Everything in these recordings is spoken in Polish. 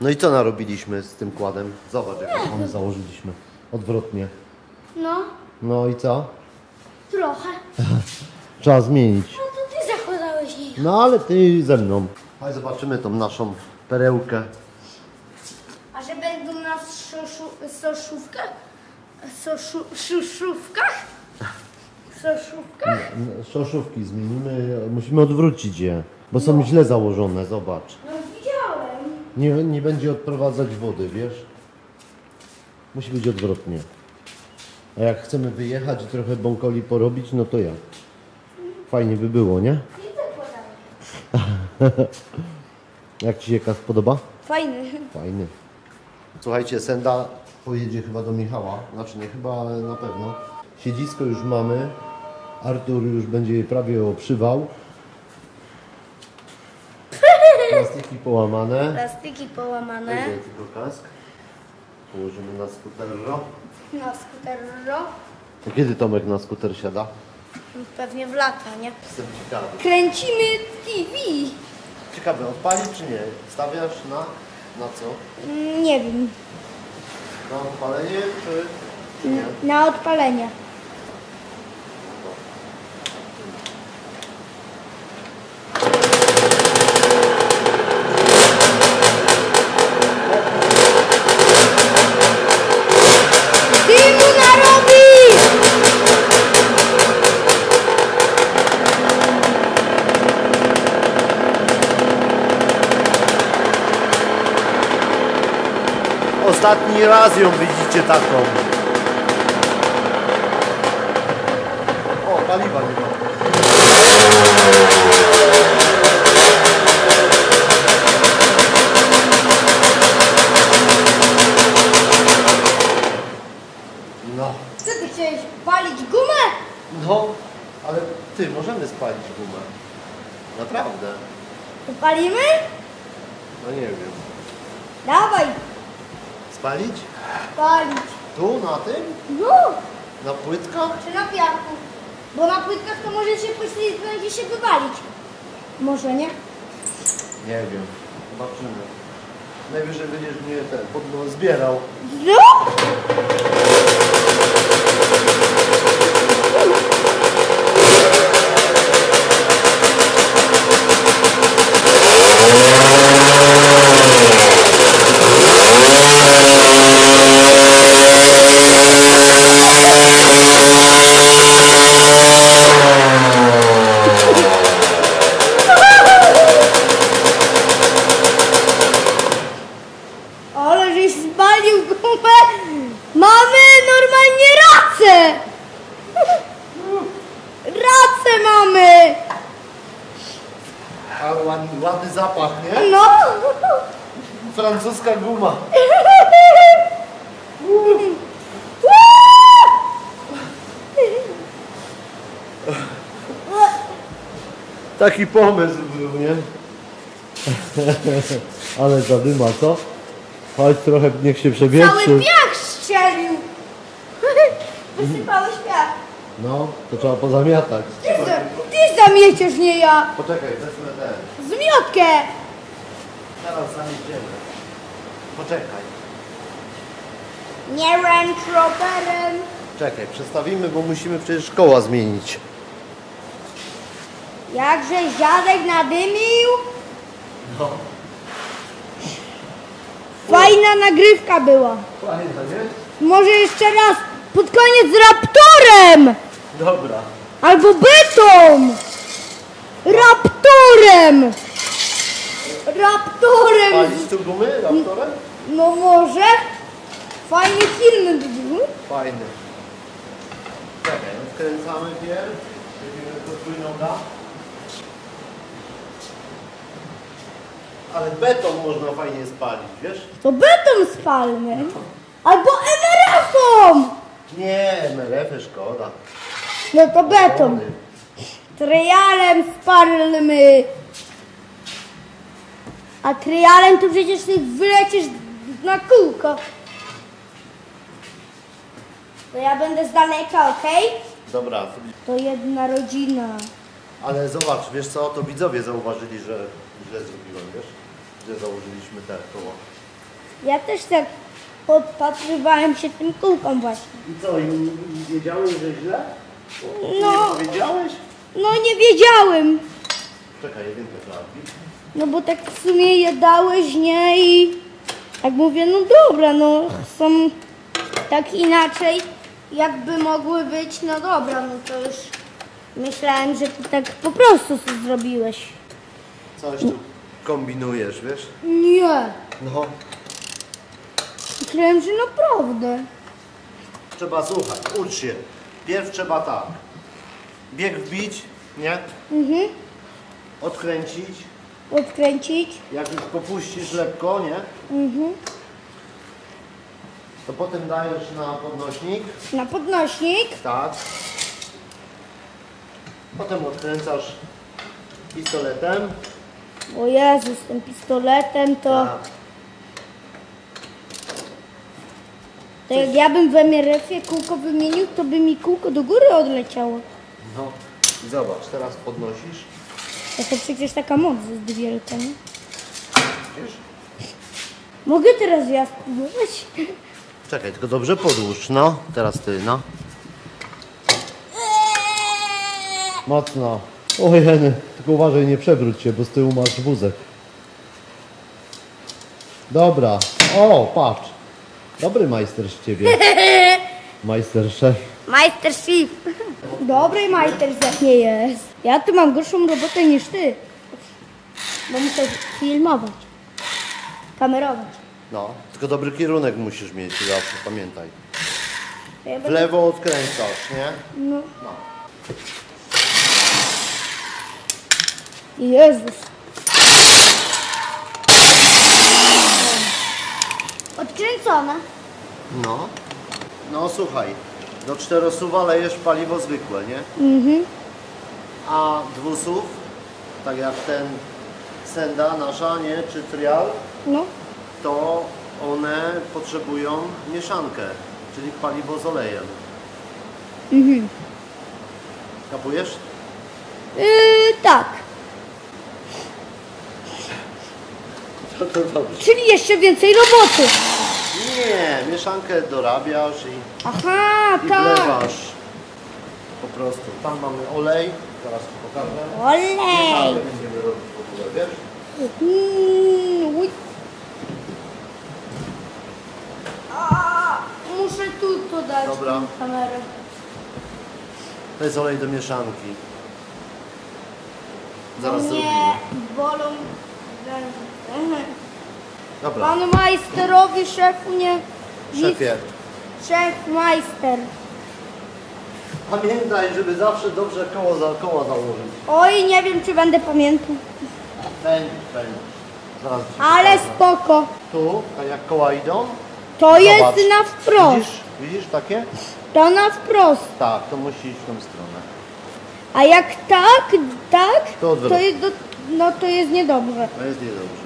No i co narobiliśmy z tym kładem? Zobacz, jak on założyliśmy. Odwrotnie. No, No i co? trochę. Trzeba zmienić. No to ty zakładałeś jej. No ale ty ze mną. Chodź zobaczymy tą naszą perełkę. A że będą na szoszu- soszówkach? Soszu, szuszówkach? Soszówkach? Szoszówki zmienimy, musimy odwrócić je, bo są źle założone, zobacz. No. Nie, nie będzie odprowadzać wody, wiesz? Musi być odwrotnie. A jak chcemy wyjechać i trochę bąkoli porobić, no to jak? Fajnie by było, nie? Jak Ci się kas podoba? Fajny. Fajny. Słuchajcie, Senda pojedzie chyba do Michała. Znaczy nie chyba, ale na pewno. Siedzisko już mamy. Artur już będzie prawie obszywał. Plastiki połamane. Plastiki połamane. Będzie tylko kask. Położymy na skuterro. Na skuterro. A Kiedy Tomek na skuter siada? Pewnie w lata, nie? Jestem ciekawy. Kręcimy TV. Ciekawy, odpalić czy nie? Stawiasz na, na co? Nie wiem. Na odpalenie czy, czy nie? Na odpalenie. Ostatni raz ją widzicie taką. O, paliwa nie ma. No, Co ty chciałeś palić gumę? no, ale ty, możemy spalić gumę. Naprawdę. To palimy? No nie wiem. Dawaj, Spalić? palić. Tu, na tym? No, Na płytkach? czy na piarku? Bo na płytkach to może się poślizgnąć będzie się wywalić. Może nie? Nie wiem. Zobaczymy. Najwyżej będziesz mnie ten pod nos zbierał. No! Ale żeś spalił gumę! Mamy normalnie racę! Racę mamy! Ale ładny, ładny zapach, nie? No! Francuska guma. Taki pomysł był, nie? Ale zadyma, co? Chodź trochę, niech się Cały przewietrzy. piach strzelił! Wysypałeś piach. No, to trzeba pozamiatać. Ty, za, ty zamieciesz, nie ja! Poczekaj, wezmę ten. Zmiotkę! Zaraz zamieścimy. Poczekaj. Nie ręcz rowerem! Czekaj, przestawimy, bo musimy przecież koła zmienić. Jakże dziadek nadymił? No. Fajna nagrywka była. Fajna, nie? Może jeszcze raz pod koniec z Raptorem! Dobra. Albo Betą! Raptorem! Raptorem! Tu gumy raptorem? No może? Fajny film by był. Fajny. Czekaj, no wkręcamy. Robimy podwójną da. Ale beton można fajnie spalić, wiesz? To betą spalmy. Albo MRF-ą! Nie, MRF-y szkoda. No to betą. Trialem spalmy. A trialem to przecież ty wylecisz na kółko. To ja będę z daleka, okej? Dobra, To jedna rodzina. ale zobacz, wiesz co, to widzowie zauważyli, że źle zrobiłem, wiesz? Gdzie założyliśmy te koło. Ja też tak podpatrywałem się tym kółkom właśnie. I co, i wiedziałeś, że źle? No, wiedziałeś? no nie wiedziałem. Czekaj, jedynkę trzeba wbić. No bo tak w sumie je dałeś, nie? I tak mówię, no dobra, no są tak inaczej, jakby mogły być, no dobra, no to już myślałem, że ty tak po prostu sobie zrobiłeś. Coś tu kombinujesz, wiesz? Nie, No, myślałem, że naprawdę. trzeba słuchać, ucz się. Pierw trzeba tak. Bieg wbić, nie? Mhm. Odkręcić. Odkręcić. Jak już popuścisz lekko, nie? Mhm. To potem dajesz na podnośnik. Na podnośnik. Tak. Potem odkręcasz pistoletem. O Jezus, tym pistoletem to... Tak. To jak ja bym w MRF-ie kółko wymienił, to by mi kółko do góry odleciało. No i zobacz, teraz podnosisz. To, to przecież taka moc jest wielka, nie? Widzisz? Mogę teraz ja spróbować? Czekaj, tylko dobrze podłóż. No, teraz ty, no. Mocno. O jeny, tylko uważaj, nie przewróć się, bo z tyłu masz wózek. Dobra. O, patrz. Dobry majster z ciebie. Majster szef. Majster Chief. Dobry majster jak nie jest. Ja tu mam gorszą robotę niż ty. Bo muszę filmować. Kamerować. No, tylko dobry kierunek musisz mieć zawsze, pamiętaj. W lewo odkręcasz, nie? No. Jezus. Odkręcone. No. No słuchaj, do czterosuwa lejesz paliwo zwykłe, nie? Mhm. A dwusów, tak jak ten senda nasza, nie? Czy trial, No. to one potrzebują mieszankę, czyli paliwo z olejem. Mhm. Kapujesz? Yy, tak. To, to dobrze. Czyli jeszcze więcej roboty. Nie, mieszankę dorabiasz i, Aha, i tak. wlewasz. Po prostu. Tam mamy olej, zaraz ci pokażę. Olej. Mieszankę będziemy robić w ogóle, wiesz? Mm, uj. A, muszę tu to dać Dobra. tą kamerę. To jest olej do mieszanki. Zaraz Nie, zrobimy. bolą ręce. Dobra, Panu majsterowi, szefu nie... szefie. Szef majster. Pamiętaj, żeby zawsze dobrze koło za koła założyć. Oj, nie wiem, czy będę pamiętał. Będziesz, będziesz. Zaraz ci Ale pokażę. spoko. Tu, tak jak koła idą. To jest na wprost. Widzisz, widzisz takie? To na wprost. Tak, to musi iść w tą stronę. A jak tak, tak, To odwrót. to jest, do, no to jest niedobrze. To jest niedobrze.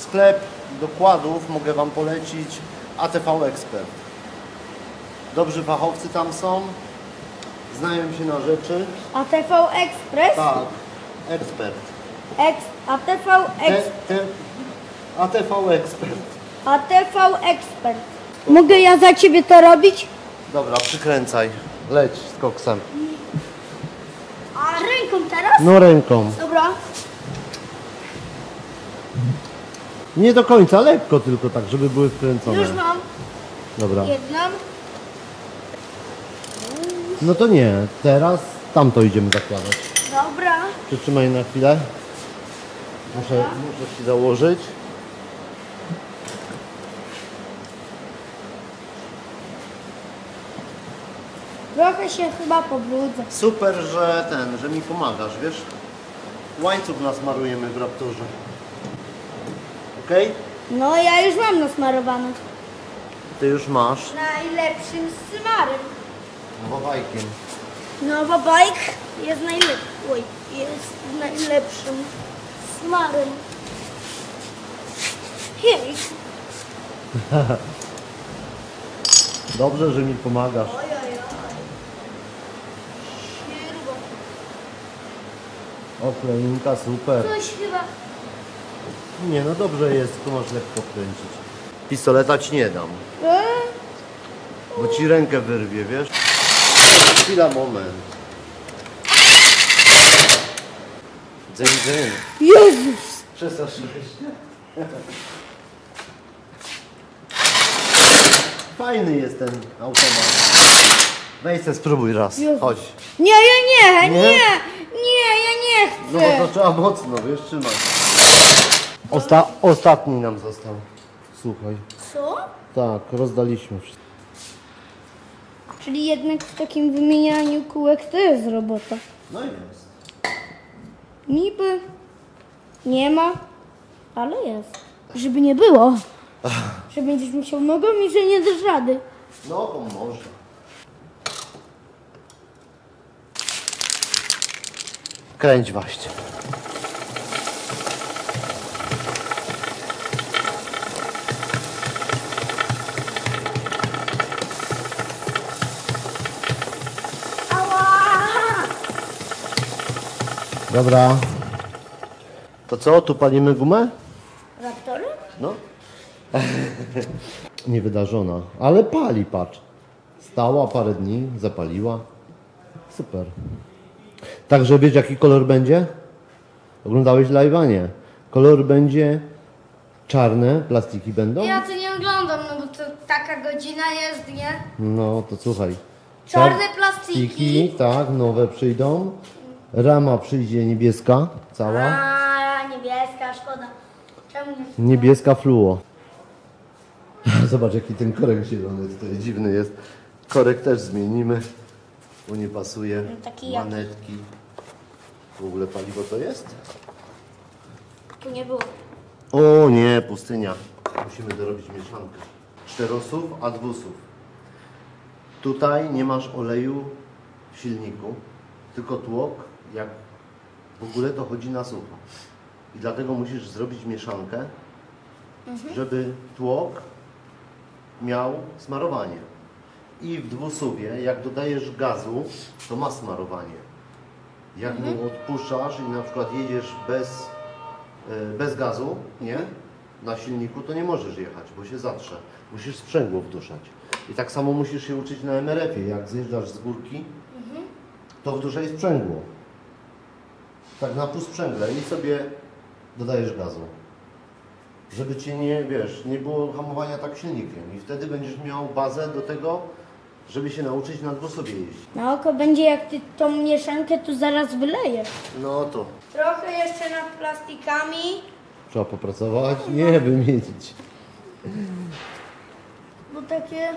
Sklep dokładów mogę Wam polecić ATV Expert. Dobrzy fachowcy tam są. Znają się na rzeczy. ATV Express? Tak, ekspert. Ex, ATV Te, Ex, te, ATV Expert. ATV Expert. Mogę ja za ciebie to robić? Dobra, przykręcaj. Leć z koksem. A ręką teraz? No ręką. Dobra. Nie do końca, lekko tylko tak, żeby były wkręcone. Już mam Dobra. jedną. No to nie, teraz tamto idziemy zakładać. Dobra. Przytrzymaj na chwilę. Muszę, muszę Ci założyć. Trochę się chyba pobrudzę. Super, że ten, że mi pomagasz, wiesz? Łańcuch nasmarujemy w raptorze. Okej? No ja już mam nasmarowane. Ty już masz. Najlepszym smarem. Wawajkiem. Nowa bike jest najlepszy. Oj, jest najlepszym smarem. Hej. Dobrze, że mi pomagasz. Oj, oj, oj. O, kleninka, super. Coś chyba... Nie, no dobrze jest, tylko masz lekko kręcić. Pistoleta ci nie dam, E? bo ci rękę wyrwie, wiesz? Chwila, moment. Dzień, dzień. Jezus! Przestraszyłeś się? Fajny jest ten automat. Weź se spróbuj raz. Chodź. Nie, ja nie, Nie? nie, nie, ja nie No chcę. bo to trzeba mocno, wiesz, trzymać. Osta ostatni nam został. Słuchaj. Co? Tak, rozdaliśmy wszystko. Czyli jednak w takim wymienianiu kółek to jest robota. No jest. Niby nie ma, ale jest. Żeby nie było. Że będziesz musiał nogą i że nie dasz rady. No, to może. Kręć właśnie. Dobra. To co, tu palimy gumę? Raptory? No. Niewydarzona, ale pali, patrz. Stała parę dni, zapaliła. Super. Także wiesz jaki kolor będzie? Oglądałeś live'a? Nie. Kolor będzie czarne, plastiki będą? Ja to nie oglądam, no bo to taka godzina jest, nie? No to słuchaj. Czarne Czar- plastiki. tak, nowe przyjdą. Rama przyjdzie niebieska, cała. A, niebieska, szkoda. Czemu nie? Niebieska fluo. Zobacz jaki ten korek zielony tutaj dziwny jest. Korek też zmienimy, bo nie pasuje. taki jaki? Manetki. W ogóle paliwo to jest? Tu nie było. O nie, pustynia. Musimy dorobić mieszankę. Czterosów, a dwusów. Tutaj nie masz oleju w silniku, tylko tłok. Jak w ogóle to chodzi na sucho. I dlatego musisz zrobić mieszankę, żeby tłok miał smarowanie. I w dwusuwie, jak dodajesz gazu, to ma smarowanie. Jak mu odpuszczasz i na przykład jedziesz bez, e, bez gazu, nie? Na silniku, to nie możesz jechać, bo się zatrze. Musisz sprzęgło wduszać. I tak samo musisz się uczyć na MRF-ie. Jak zjeżdżasz z górki, to wduszaj sprzęgło. Tak na pół sprzęgle i sobie dodajesz gazu. Żeby cię nie, wiesz, nie było hamowania tak silnikiem. I wtedy będziesz miał bazę do tego, żeby się nauczyć na dwusobie jeździć. Na oko będzie jak ty tą mieszankę tu zaraz wylejesz. No to Trochę jeszcze nad plastikami. trzeba popracować, nie wymienić. Bo takie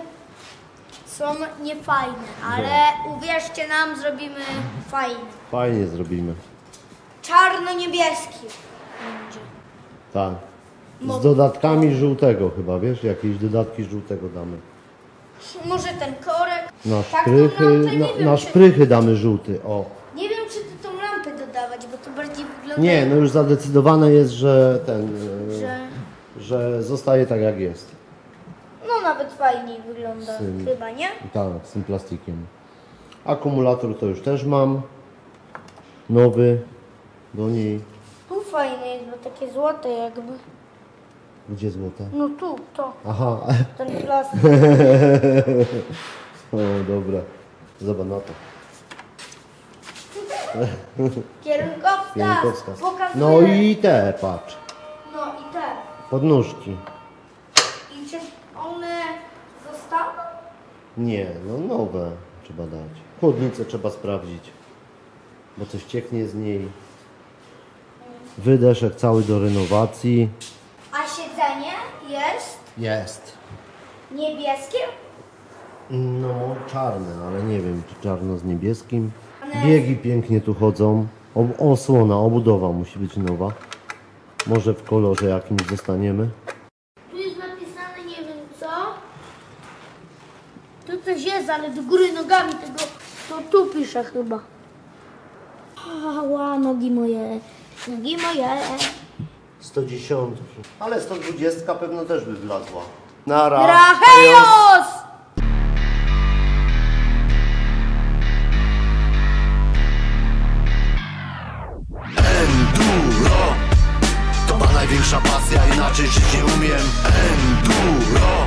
są niefajne, ale uwierzcie nam, zrobimy fajne. Fajnie zrobimy. Czarno-niebieski będzie. Tak. Z dodatkami żółtego chyba, wiesz? Jakieś dodatki żółtego damy. Może ten korek. Na Tak, tą szprychy, nie na, wiem, na czy- szprychy damy żółty, o. Nie wiem, czy ty tą lampę dodawać, bo to bardziej wygląda Nie, no już zadecydowane jest, że ten, e, że... że zostaje tak jak jest. No nawet fajniej wygląda Syn. chyba, nie? Tak, z tym plastikiem. Akumulator to już też mam. Nowy do niej. Tu fajne jest, bo takie złote jakby. Gdzie złote? No tu, to, Aha, ten plastik. o dobra. Zobacz na to. Kierunkowskaz. Kierunkowskaz. No i te, patrz. No i te. Podnóżki. I czy one zostaną? Nie, no nowe trzeba dać. Chłodnicę trzeba sprawdzić, bo coś cieknie z niej. Wydeszek cały do renowacji. A siedzenie jest Jest. niebieskie? No, czarne, ale nie wiem, czy czarno z niebieskim. Biegi pięknie tu chodzą. Osłona, obudowa musi być nowa. Może w kolorze jakimś zostaniemy. Tu jest napisane nie wiem co. Tu coś jest, ale do góry nogami tego. To tu pisze chyba. Ała, nogi moje. Nogi moje. 110. Ale 120 pewno też by wlazła. Nara. Rachejos! Enduro To ma największy pierwsza pasja, inaczej żyć nie umiem Enduro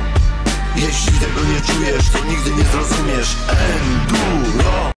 Jeśli tego nie czujesz, to nigdy nie zrozumiesz Enduro